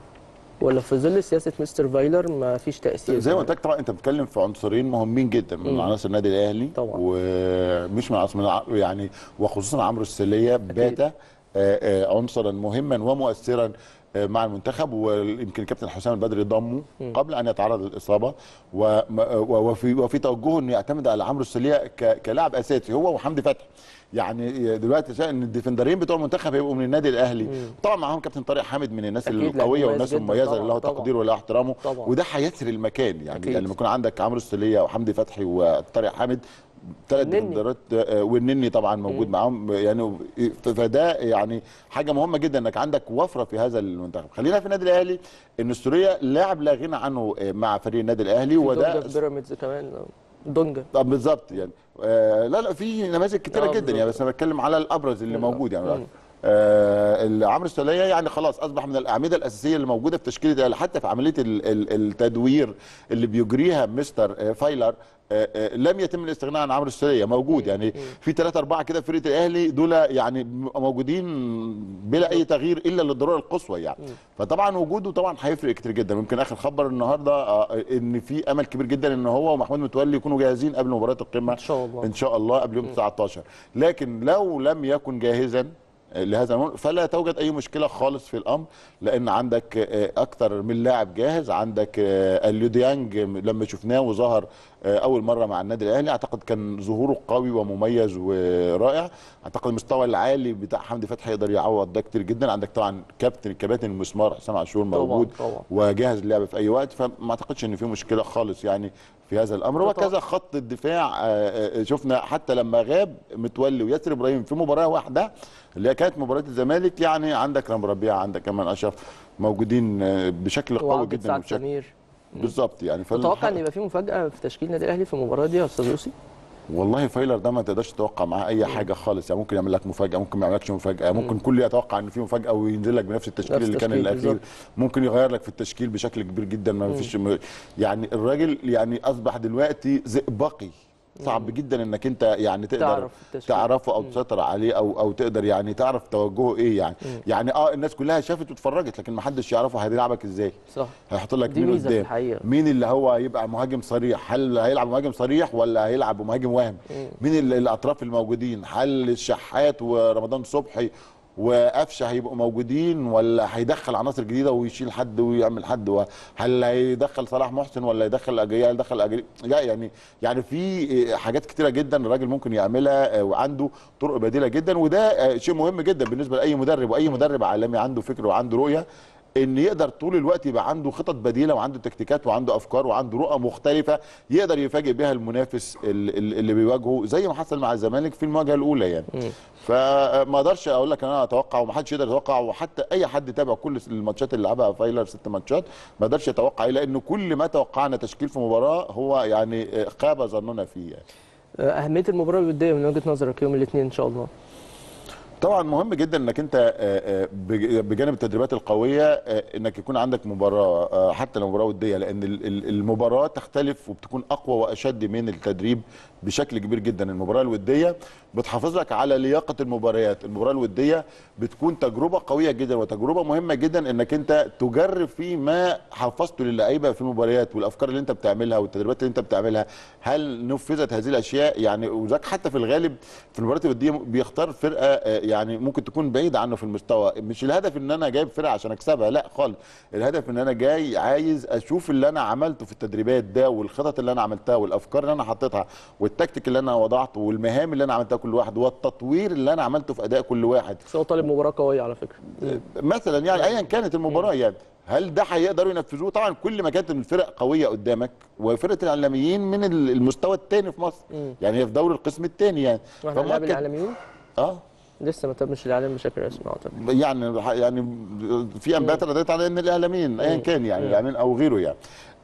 ولا في ظل سياسة مستر فايلر ما فيش تأثير؟ زي ما قلت لك طبعا أنت بتتكلم في عنصرين مهمين جدا من عناصر النادي الأهلي. طبعا. ومش من عناصر يعني وخصوصا عمرو السولية بات آه، آه، عنصرا مهما ومؤثرا مع المنتخب ويمكن الكابتن حسام البدري ضمه قبل أن يتعرض للإصابة. وفي وفي توجهه إنه يعتمد على عمرو السولية كلاعب أساسي هو وحمدي فتحي. يعني دلوقتي شايف إن الديفندرين بتوع المنتخب هيبقوا من النادي الأهلي. طبعا معاهم كابتن طارق حامد من الناس القوية والناس المميزة اللي له طبعاً. تقديره وله احترامه. وده هيسر المكان. يعني أكيد. يعني لما يكون عندك عمرو السوليه وحمدي فتحي وطارق حامد ثلاث. ديفندرات آه، والنني طبعا موجود معاهم يعني فده يعني حاجة مهمة جدا إنك عندك وفرة في هذا المنتخب خلينا في النادي الأهلي إن السوريه لاعب لا غنى عنه آه، مع فريق النادي الأهلي وده بيراميدز كمان دونجا آه، بالظبط يعني آه لا لا في نماذج كتيرة آه، جدا يعني بس أنا بتكلم على الأبرز اللي مم. موجود يعني مم. آه عمرو السولية يعني خلاص أصبح من الأعمدة الأساسية اللي موجودة في تشكيلة حتى في عملية ال- ال- التدوير اللي بيجريها مستر آه، فايلر آه، آه، لم يتم الاستغناء عن عمرو السولية. موجود يعني في ثلاثة أربعة كده في فرقة الأهلي دول يعني موجودين بلا أي تغيير إلا للضرورة القصوى يعني. فطبعا وجوده طبعا هيفرق كتير جدا. ممكن آخر خبر النهاردة آه، إن في أمل كبير جدا إن هو ومحمود متولي يكونوا جاهزين قبل مباراة القمة إن شاء الله. إن شاء الله قبل يوم 19 لكن لو لم يكن جاهزا لهذا الأمر. فلا توجد أي مشكلة خالص في الأمر لأن عندك آه، أكتر من لاعب جاهز. عندك آه، اليوديانج لما شفناه وظهر أول مرة مع النادي الأهلي. أعتقد كان ظهوره قوي ومميز ورائع. أعتقد المستوى العالي بتاع حمدي فتحي يقدر يعوض ده كتير جدا. عندك طبعا كابتن كباتن المسمار حسام عاشور طبعاً، موجود طبعاً. وجاهز للعب في أي وقت. فما أعتقدش إن في مشكلة خالص يعني في هذا الأمر. طبعاً. وكذا خط الدفاع آه، آه، شفنا حتى لما غاب متولي وياسر إبراهيم في مباراة واحدة اللي هي كانت مباراة الزمالك. يعني عندك رام ربيعة عندك كمان أشرف موجودين آه، بشكل قوي جدا وبشكل سمير. بالظبط يعني تتوقع إن يبقى في مفاجأة في تشكيل النادي الأهلي في المباراة دي يا أستاذ يوسي والله فايلر ده ما تقدرش تتوقع معاه أي حاجة خالص يعني ممكن يعمل لك مفاجأة ممكن ما يعملكش مفاجأة ممكن كل يتوقع إن في مفاجأة وينزل لك بنفس التشكيل اللي كان الأخير. ممكن يغير لك في التشكيل بشكل كبير جدا ما فيش يعني الراجل يعني أصبح دلوقتي زئبقي. صعب جدا إنك أنت يعني تقدر تعرف. تعرفه أو تسيطر عليه أو أو تقدر يعني تعرف توجهه إيه يعني. يعني آه الناس كلها شافت واتفرجت لكن ما حدش يعرفه هيلعبك إزاي. صح. هيحط لك مين قدام. مين اللي هو هيبقى مهاجم صريح؟ هل هيلعب مهاجم صريح ولا هيلعب مهاجم وهم؟ مين ال- الأطراف الموجودين؟ هل الشحات ورمضان صبحي وقفشه هيبقوا موجودين ولا هيدخل عناصر جديدة ويشيل حد ويعمل حد هل هيدخل صلاح محسن ولا يدخل اجري هل يدخل اجري لا يعني يعني في حاجات كتيرة جدا الراجل ممكن يعملها آه، وعنده طرق بديلة جدا وده آه، شيء مهم جدا بالنسبة لأي مدرب وأي مدرب عالمي عنده فكر وعنده رؤية. إن يقدر طول الوقت يبقى عنده خطط بديلة وعنده تكتيكات وعنده أفكار وعنده رؤى مختلفة يقدر يفاجئ بها المنافس ال- ال- اللي بيواجهه زي ما حصل مع الزمالك في المواجهة الأولى يعني. فما أقدرش أقول لك أنا أتوقع ومحدش يقدر يتوقع وحتى أي حد تابع كل الماتشات اللي لعبها فايلر ست ماتشات ما قدرش يتوقع إيه لأن كل ما توقعنا تشكيل في مباراة هو يعني خاب ظننا فيه يعني. أهمية المباراة الودية من وجهة نظرك يوم الاثنين إن شاء الله؟ طبعا مهم جدا إنك أنت آه، آه، بج- بجانب التدريبات القوية آه، إنك يكون عندك مباراة حتى لو مباراة ودية لأن ال- ال- المباراة تختلف وبتكون أقوى وأشد من التدريب. بشكل كبير جدا. المباراة الودية بتحافظ لك على لياقة المباريات. المباراة الودية بتكون تجربة قوية جدا وتجربة مهمة جدا إنك أنت تجرب في ما حفظته للعيبة في المباريات والأفكار اللي أنت بتعملها والتدريبات اللي أنت بتعملها. هل نفذت هذه الأشياء؟ يعني وذاك حتى في الغالب في المباريات الودية بيختار فرقة آه، يعني ممكن تكون بعيدة عنه في المستوى. مش الهدف إن أنا جايب فرقة عشان أكسبها لا خالص. الهدف إن أنا جاي عايز أشوف اللي أنا عملته في التدريبات ده والخطط اللي أنا عملتها والأفكار اللي أنا حطيتها. والتكتيك اللي أنا وضعته والمهام اللي أنا عملتها كل واحد والتطوير اللي أنا عملته في أداء كل واحد. بس هو طالب مباراة قوية على فكرة. مثلا يعني ايا كانت المباراة يعني هل ده هيقدروا ينفذوه؟ طبعا كل ما كانت الفرق قوية قدامك وفرقة الاعلاميين من ال- المستوى الثاني في مصر. يعني هي في دوري القسم الثاني يعني. هنلعب فمؤكد- الاعلاميين آه. لسه ما تمش الإعلام بشكل رسمي أعتقد. يعني يعني في انباءات ردت على إن الإعلاميين ايا كان يعني الاعلاميين أو غيره يعني.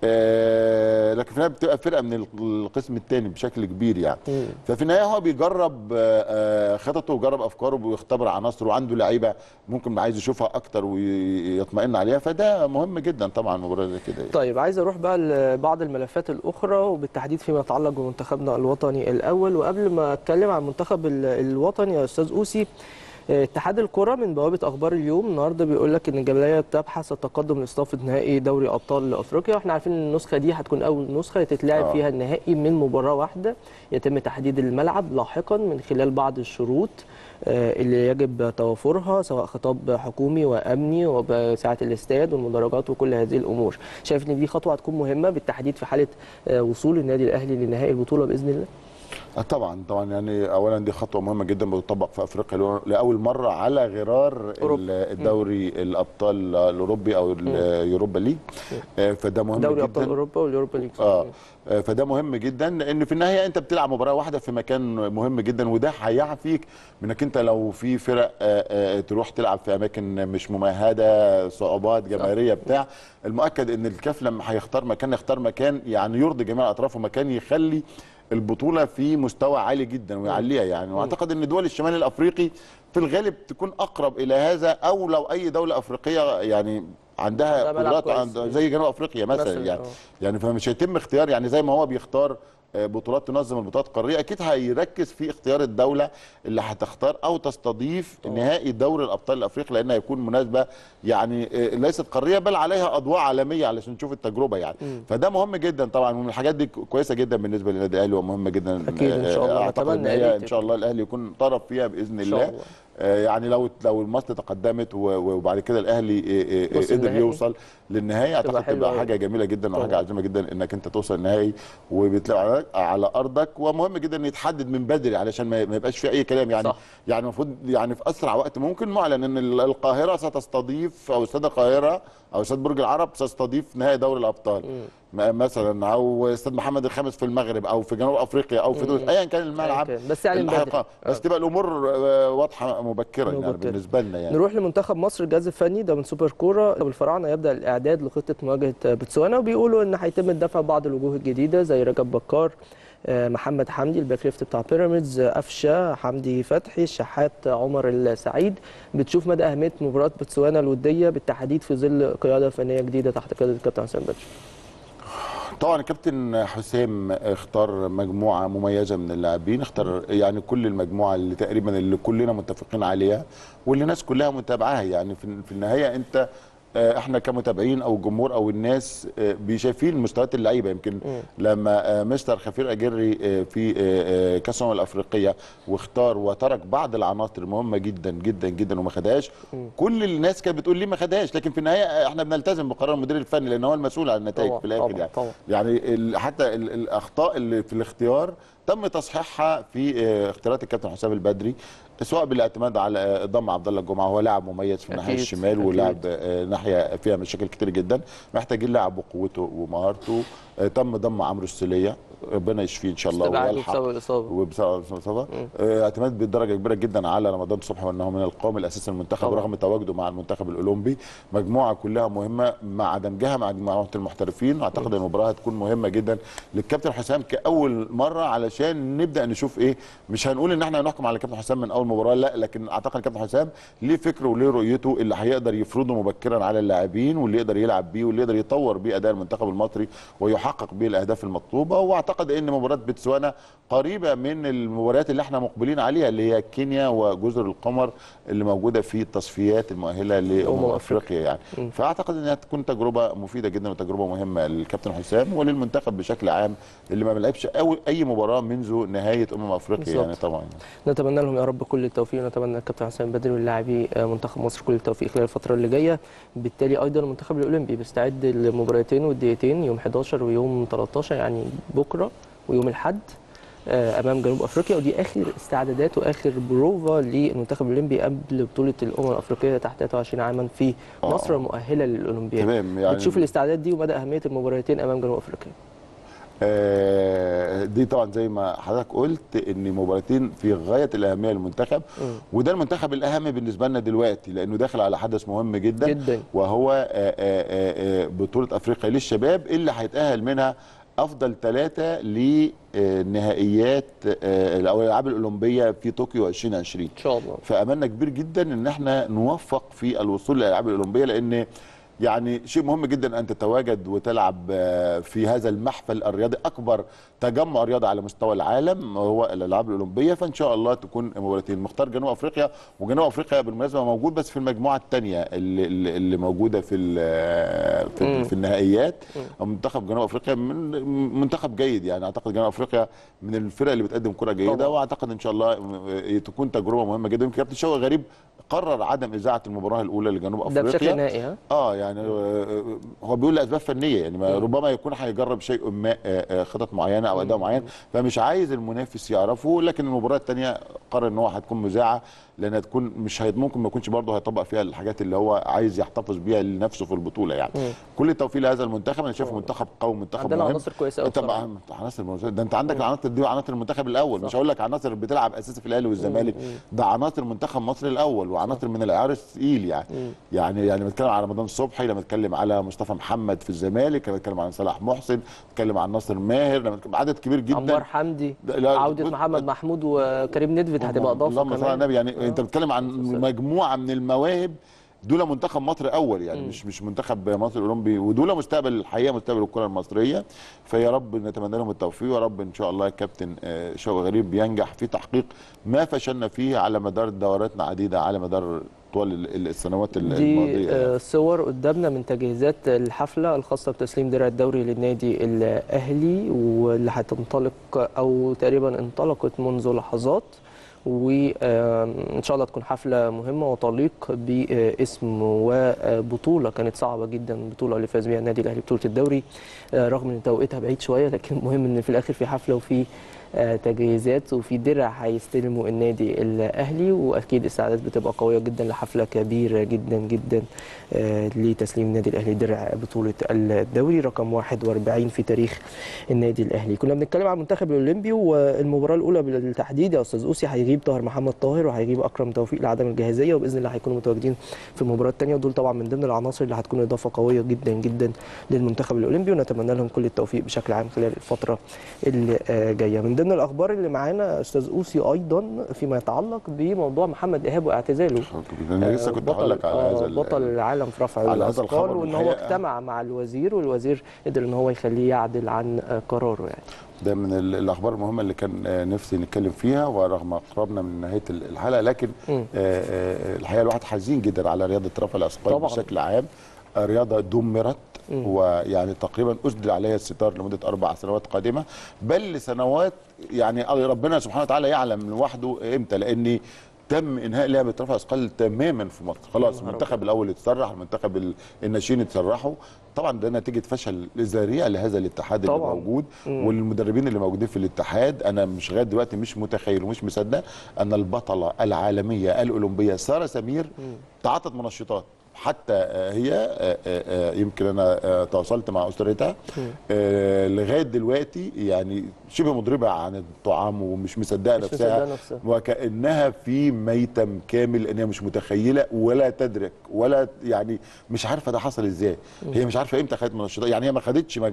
آه لكن في النهاية بتبقى فرقة من القسم الثاني بشكل كبير يعني. ففي النهاية هو بيجرب آه، آه، خططه ويجرب أفكاره ويختبر عناصره وعنده لعيبة ممكن عايز يشوفها أكتر ويطمئن عليها فده مهم جدا طبعا مباراه زي كده يعني. طيب عايز أروح بقى لبعض الملفات الأخرى وبالتحديد فيما يتعلق بمنتخبنا الوطني الأول. وقبل ما أتكلم عن المنتخب ال- الوطني يا أستاذ أوسي اتحاد الكرة من بوابة أخبار اليوم النهارده بيقول لك إن الجمعية بتبحث التقدم لاستضافة نهائي دوري أبطال أفريقيا وإحنا عارفين إن النسخة دي هتكون أول نسخة تتلعب آه. فيها النهائي من مباراة واحدة يتم تحديد الملعب لاحقا من خلال بعض الشروط آه، اللي يجب توافرها سواء خطاب حكومي وأمني وبساعة الإستاد والمدرجات وكل هذه الأمور شايف إن دي خطوة هتكون مهمة بالتحديد في حالة آه، وصول النادي الأهلي لنهائي البطولة بإذن الله طبعا طبعا يعني اولا دي خطوة مهمة جدا بتطبق في أفريقيا لأول مرة على غرار الدوري الأبطال الأوروبي أو اليوروبا ليج. آه، فده مهم دوري جدا. أبطال أوروبا واليوروبا ليج. آه. آه، فده مهم جدا لأن في النهاية أنت بتلعب مباراة واحدة في مكان مهم جدا وده هيعفيك من إنك أنت لو في فرق آه، آه، تروح تلعب في أماكن مش ممهدة صعوبات جماهيرية بتاع. المؤكد إن الكاف لما هيختار مكان يختار مكان يعني يرضي جميع الأطراف ومكان يخلي البطولة في مستوى عالي جدا ويعليها يعني وأعتقد إن دول الشمال الأفريقي في الغالب تكون أقرب إلى هذا أو لو أي دولة أفريقية يعني عندها قدرات. عند- زي جنوب أفريقيا مثلا يعني آه. يعني فمش هيتم اختيار يعني زي ما هو بيختار بطولات تنظم البطولات القارية. أكيد هيركز في اختيار الدولة اللي هتختار أو تستضيف نهائي دوري الأبطال الأفريقي لأنها هيكون مناسبة يعني آه، ليست قارية بل عليها أضواء عالمية علشان نشوف التجربة يعني. فده مهم جدا طبعا ومن الحاجات دي كويسة جدا بالنسبة للنادي الأهلي ومهمة جدا أكيد إن شاء الله. أعتقد إن ريت إن شاء الله الأهلي يكون طرف فيها بإذن إن شاء الله. الله. آه، يعني لو لو مصر تقدمت وبعد كده الأهلي آه، آه، قدر. يوصل. للنهائي أعتقد تبقى. حاجة جميلة جدا وحاجه طبعا. عظيمة جدا إنك أنت توصل النهائي وبتلعب على- أرضك ومهم جدا إن يتحدد من بدري علشان ما يبقاش في أي كلام يعني صح. يعني المفروض يعني في أسرع وقت ممكن معلن إن ال- القاهرة ستستضيف أو استاد القاهرة أو استاد برج العرب ستستضيف نهائي دوري الأبطال م- مثلا أو استاد محمد الخامس في المغرب أو في جنوب أفريقيا أو في تونس ايا كان الملعب كان. بس يعني بدري. بس آه. تبقى الأمور آه، واضحة مبكرا يعني. بالنسبة لنا يعني نروح لمنتخب مصر الجهاز الفني ده من سوبر كورة بالفراعنة يبدأ الاعداد لخطة مواجهة بتسوانا وبيقولوا إن هيتم الدفع بعض الوجوه الجديدة زي رجب بكار آه، محمد حمدي ال back left بتاع بيراميدز قفشه حمدي فتحي الشحات عمر السعيد. بتشوف مدى أهمية مباراة بتسوانا الودية بالتحديد في ظل قيادة فنية جديدة تحت قيادة الكابتن حسام بدري طبعا الكابتن حسام اختار مجموعة مميزة من اللاعبين اختار يعني كل المجموعة اللي تقريبا اللي كلنا متفقين عليها واللي الناس كلها متابعاها. يعني في النهاية أنت إحنا كمتابعين أو الجمهور أو الناس آه، بيشايفين مستويات اللعيبة. يمكن لما آه، مستر خفير أجري آه، في آه، آه، كأس الأمم الأفريقية واختار وترك بعض العناصر المهمة جدا جدا جدا وما خدهاش. كل الناس كانت بتقول ليه ما خدهاش؟ لكن في النهاية آه، إحنا بنلتزم بقرار المدير الفني لأن هو المسؤول عن النتائج في الآخر يعني. طبعاً. يعني حتى ال- الأخطاء اللي في الاختيار تم تصحيحها في آه، اختيارات الكابتن حسام البدري. سواء بالاعتماد على ضم عبد الله الجمعة هو لاعب مميز في الناحية الشمال. ولاعب آه، ناحية فيها مشاكل كتير جدا. محتاجين لاعب بقوته ومهارته. آه، تم ضم عمرو السلية. ربنا يشفيه إن شاء الله ويلحق. وبسبب آه، اعتماد بدرجه كبيرة جدا على رمضان صبحي وأنه من القوام الأساسي للمنتخب. رغم تواجده مع المنتخب الأولمبي. مجموعة كلها مهمة مع دمجها مع مجموعة المحترفين. أعتقد المباراه هتكون مهمة جدا للكابتن حسام كأول مرة علشان نبدأ نشوف إيه. مش هنقول إن إحنا هنحكم على الكابتن حسام من أول مباراة لا لكن أعتقد الكابتن حسام ليه فكره وليه رؤيته اللي هيقدر يفرضه مبكرا على اللاعبين واللي يقدر يلعب بيه واللي يقدر يطور بيه أداء المنتخب المصري ويحقق بيه الأهداف المطلوبة. واعتقد إن مباراة بتسوانا قريبة من المباريات اللي إحنا مقبلين عليها اللي هي كينيا وجزر القمر اللي موجودة في التصفيات المؤهلة لأمم أمم أفريقيا يعني. فأعتقد إنها تكون تجربة مفيدة جدا وتجربة مهمة للكابتن حسام وللمنتخب بشكل عام اللي ما لعبش أو أي مباراة منذ نهاية أمم أفريقيا بالظبط. يعني طبعا. نتمنى لهم يا رب كل التوفيق ونتمنى الكابتن حسام بدري واللاعبي آه، منتخب مصر كل التوفيق خلال الفترة اللي جاية. بالتالي أيضا المنتخب الأولمبي بيستعد للمباراتين والدقيقتين يوم 11 ويوم 13 يعني بكرة ويوم الأحد آه، أمام جنوب أفريقيا. ودي آخر استعدادات وآخر بروفا للمنتخب الأولمبي قبل بطولة الأمم الأفريقية تحت 23 عاما في آه. مصر المؤهلة للأولمبياد. تمام يعني بتشوف الاستعدادات دي ومدى أهمية المباراتين أمام جنوب أفريقيا؟ آه، دي طبعا زي ما حضرتك قلت إن مباراتين في غاية الأهمية للمنتخب. وده المنتخب الأهم بالنسبة لنا دلوقتي لأنه داخل على حدث مهم جدا. جدا. وهو آه، آه، آه، آه، بطولة أفريقيا للشباب اللي هيتأهل منها أفضل ثلاثة لنهائيات آه، أو الألعاب الأولمبية في طوكيو 2020 إن شاء الله. فأملنا كبير جدا إن إحنا نوفق في الوصول للألعاب الأولمبية لأن يعني شيء مهم جدا أن تتواجد وتلعب آه، في هذا المحفل الرياضي أكبر تجمع رياضي على مستوى العالم هو الألعاب الأولمبية. فإن شاء الله تكون مباراتين. مختار جنوب أفريقيا وجنوب أفريقيا بالمناسبة موجود بس في المجموعة الثانية اللي, اللي موجودة في ال- في, في النهائيات. منتخب جنوب أفريقيا من منتخب جيد يعني. أعتقد جنوب أفريقيا من الفرق اللي بتقدم كرة جيدة. وأعتقد إن شاء الله م- تكون تجربة مهمة جدا. كابتن شوقي غريب قرر عدم إذاعة المباراة الأولى لجنوب ده أفريقيا. بشكل نهائي ها؟ آه يعني آه، هو بيقول لأسباب فنية يعني ما ربما يكون هيجرب شيء ما آه، آه، خطط معينة أو أداء معين فمش عايز المنافس يعرفه لكن المباراة الثانية قرر إن هو هتكون مذاعة لانها تكون مش هي ممكن ما يكونش برضه هيطبق فيها الحاجات اللي هو عايز يحتفظ بيها لنفسه في البطولة يعني. كل التوفيق لهذا المنتخب أنا شايفه منتخب قوي منتخب عندنا مهم. عناصر أنت بصراحة. مع- عناصر. ده أنت عندك العناصر دي وعناصر المنتخب الأول. مش هقول لك عناصر بتلعب أساسي في الأهلي والزمالك. ده عناصر منتخب مصر الأول وعناصر من الاعيار الثقيل يعني. يعني يعني لما نتكلم على رمضان صبحي لما نتكلم على مصطفى محمد في الزمالك لما نتكلم عن صلاح محسن نتكلم عن ناصر ماهر لما عدد كبير جدا. عمار حمدي عوده محمد محمود وكريم ندفد هتبقى إضافة اللهم صل على النبي. يعني أنت بتتكلم عن مجموعة من المواهب دول منتخب مصر أول يعني مش مش منتخب مصر الأولمبي. ودول مستقبل الحقيقة مستقبل الكرة المصرية. فيا رب نتمنى لهم التوفيق ويا رب إن شاء الله الكابتن آه، شوقي غريب ينجح في تحقيق ما فشلنا فيه على مدار دوراتنا عديده على مدار طوال ال- ال- السنوات ال- دي الماضية يعني. آه، صور قدامنا من تجهيزات الحفلة الخاصة بتسليم درع الدوري للنادي الأهلي واللي هتنطلق أو تقريبا انطلقت منذ لحظات. وإن شاء الله تكون حفلة مهمة وتليق باسم وبطولة. كانت صعبة جدا البطوله اللي فاز بيها النادي الأهلي بطولة الدوري آه، رغم إن توقيتها بعيد شوية لكن مهم إن في الآخر في حفلة وفي تجهيزات وفي درع هيستلموا النادي الأهلي وأكيد استعدادات بتبقى قوية جدا لحفلة كبيرة جدا جدا آه، لتسليم النادي الأهلي درع بطولة الدوري رقم 41 في تاريخ النادي الأهلي. كنا بنتكلم عن المنتخب الأولمبي والمباراة الأولى بالتحديد يا أستاذ أوسي هيغيب طاهر محمد طاهر وهيغيب أكرم توفيق لعدم الجاهزية وبإذن الله هيكونوا متواجدين في المباراة الثانية ودول طبعا من ضمن العناصر اللي هتكون إضافة قوية جدا جدا للمنتخب الأولمبي ونتمنى لهم كل التوفيق بشكل عام خلال الفترة اللي جاية من ضمن الأخبار اللي معانا أستاذ أوسي أيضا فيما يتعلق بموضوع محمد إيهاب واعتزاله. أنا لسه كنت هقول لك على آه، هذا بطل العالم في رفع الأثقال وإن هو اجتمع مع الوزير والوزير قدر إن هو يخليه يعدل عن آه، قراره يعني. ده من ال- الأخبار المهمة اللي كان آه، نفسي نتكلم فيها ورغم قربنا من نهاية ال- الحلقة لكن. آه، آه، الحقيقة الواحد حزين جدا على رياضة رفع الأثقال. بشكل عام. آه، رياضة دمرت ويعني تقريبا أسدل عليها الستار لمدة أربع سنوات قادمة بل لسنوات يعني ربنا سبحانه وتعالى يعلم لوحده إمتى لأن تم إنهاء لعبة رفع اثقال تماما في مصر. خلاص المنتخب الأول اتسرح المنتخب ال- الناشئين اتسرحوا. طبعا ده نتيجة فشل ذريع لهذا الاتحاد اللي طبعاً. موجود والمدربين اللي موجودين في الاتحاد. أنا مش لغاية دلوقتي مش متخيل ومش مصدق أن البطلة العالمية الأولمبية سارة سمير تعاطت منشطات. حتى هي يمكن أنا تواصلت مع أسرتها آه، لغاية دلوقتي يعني شبه مضربة عن الطعام ومش مصدقة مش نفسها نفسها. وكأنها في ميتم كامل إن هي مش متخيلة ولا تدرك ولا يعني مش عارفة ده حصل إزاي. هي مش عارفة إمتى خدت منشطات يعني هي ما خدتش ما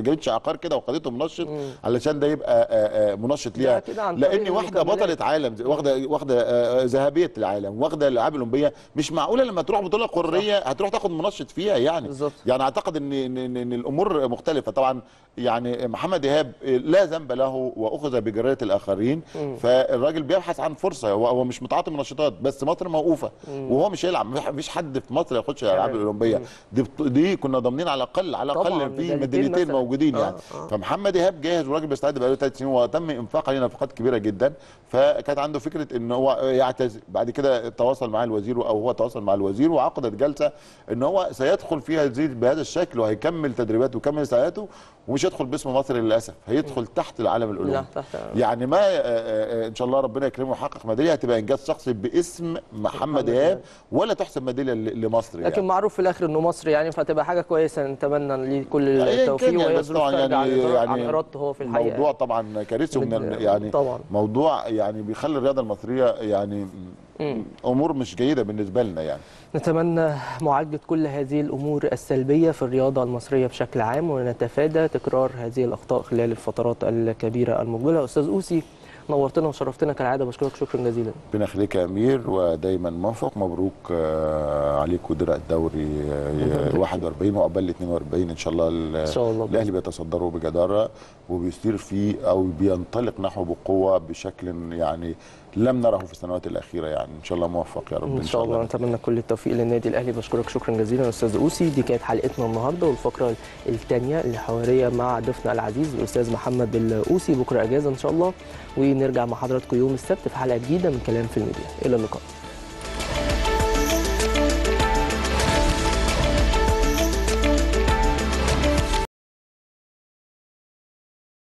جابتش عقار كده وخدته منشط علشان ده يبقى آه، آه، منشط ليها. لأن المكملات. بطلة عالم واخدة واخدة ذهبية العالم واخدة الالعاب الأولمبية مش معقولة لما تروح بطولة قاريه هتروح تاخد منشط فيها يعني. بالظبط. يعني أعتقد ان ان, إن, إن الأمور مختلفة. طبعا يعني محمد إيهاب لا ذنب له وأخذ بجريرة الآخرين. فالراجل بيبحث عن فرصة. هو, هو مش متعاطي منشطات بس مصر موقوفة. وهو مش هيلعب. مفيش حد في مصر ياخدش الالعاب الأولمبية. دي دي كنا ضامنين على الاقل على الأقل في ميداليتين. موجودين آه، يعني. آه. فمحمد إيهاب جاهز والراجل بيستعد بقاله ثلاث سنين. وتم إنفاق عليه نفقات كبيرة جدا. فكانت عنده فكرة إن هو يعتزل بعد كده تواصل مع الوزير أو هو تواصل مع الوزير وعقدت جلسه ان هو سيدخل فيها الزيد بهذا الشكل وهيكمل تدريباته ويكمل ساعاته ومش هيدخل باسم مصر للأسف هيدخل تحت العالم تحت يعني ما آه، آه، إن شاء الله ربنا يكرمه ويحقق ميدالية هتبقى إنجاز شخصي باسم محمد إيهاب ولا تحسب ميدالية لمصر يعني. لكن معروف في الآخر إنه مصر يعني فتبقى حاجة كويسة نتمنى ليه كل كان التوفيق يعني عن يعني- إرادة- عن يعني إرادته هو في الحقيقة. موضوع طبعا كارثي يعني طبعاً. موضوع يعني بيخلي الرياضة المصرية يعني أمور مش جيدة بالنسبة لنا يعني. نتمنى معالجة كل هذه الأمور السلبية في الرياضة المصرية بشكل عام ونتفادى تكرار هذه الأخطاء خلال الفترات الكبيرة المقبلة. أستاذ أوسي نورتنا وشرفتنا كالعادة بشكرك شكرا جزيلا. ربنا يخليك يا أمير ودايما موفق. مبروك آه، عليكم درع الدوري آه، 41 وعقبال 42 إن شاء الله ان شاء الله. الأهلي بيتصدروا بجدارة وبيسير فيه أو بينطلق نحو بقوة بشكل يعني لم نره في السنوات الأخيرة يعني. إن شاء الله موفق يا رب إن شاء الله. نتمنى كل التوفيق للنادي الأهلي. بشكرك شكرا جزيلا أستاذ أوسي. دي كانت حلقتنا النهارده والفقرة الثانية الحوارية مع ضيفنا العزيز الأستاذ محمد الأوسي. بكرة إجازة إن شاء الله ونرجع مع حضراتكم يوم السبت في حلقة جديدة من كلام في الميديا. إلى اللقاء.